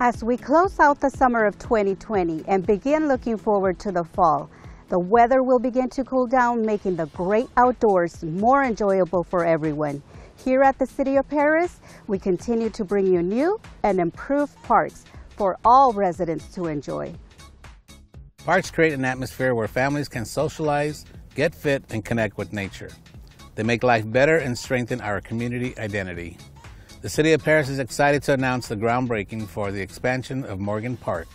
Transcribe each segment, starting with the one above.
As we close out the summer of 2020 and begin looking forward to the fall, the weather will begin to cool down, making the great outdoors more enjoyable for everyone. Here at the City of Perris, we continue to bring you new and improved parks for all residents to enjoy. Parks create an atmosphere where families can socialize, get fit, and connect with nature. They make life better and strengthen our community identity. The City of Perris is excited to announce the groundbreaking for the expansion of Morgan Park.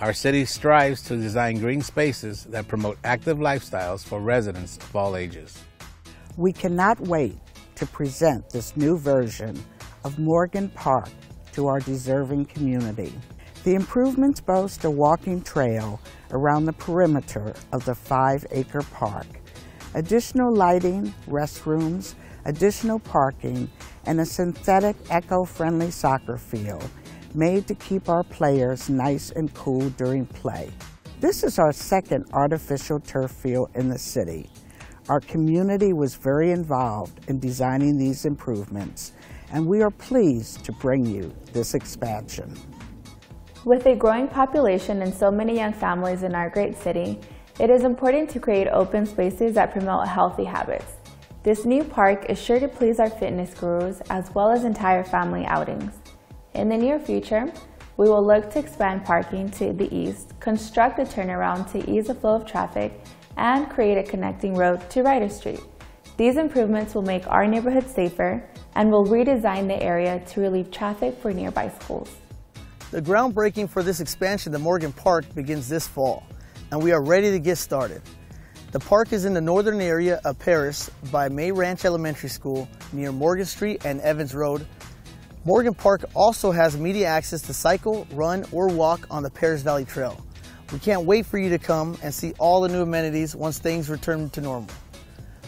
Our city strives to design green spaces that promote active lifestyles for residents of all ages. We cannot wait to present this new version of Morgan Park to our deserving community. The improvements boast a walking trail around the perimeter of the five-acre park, additional lighting, restrooms, additional parking, and a synthetic eco-friendly soccer field made to keep our players nice and cool during play. This is our second artificial turf field in the city. Our community was very involved in designing these improvements, and we are pleased to bring you this expansion. With a growing population and so many young families in our great city, it is important to create open spaces that promote healthy habits. This new park is sure to please our fitness gurus as well as entire family outings. In the near future, we will look to expand parking to the east, construct a turnaround to ease the flow of traffic, and create a connecting road to Ryder Street. These improvements will make our neighborhood safer and will redesign the area to relieve traffic for nearby schools. The groundbreaking for this expansion of Morgan Park begins this fall, and we are ready to get started. The park is in the northern area of Perris by May Ranch Elementary School near Morgan Street and Evans Road Morgan Park also has immediate access to cycle, run, or walk on the Perris Valley Trail. We can't wait for you to come and see all the new amenities once things return to normal.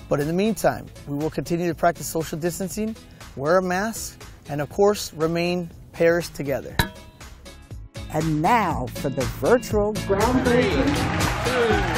But in the meantime, we will continue to practice social distancing, wear a mask, and of course, remain Perris together. And now for the virtual groundbreaking